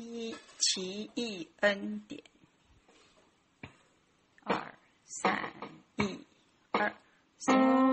一奇异恩典。二三一二三。